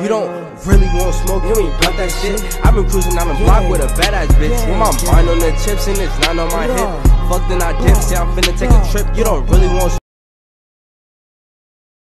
You don't really want smoke, you ain't got that shit. I been cruising down the block with a badass bitch. With my mind on the chips and it's not on my hip. Fuck then I dip, say I'm finna take a trip. You don't really want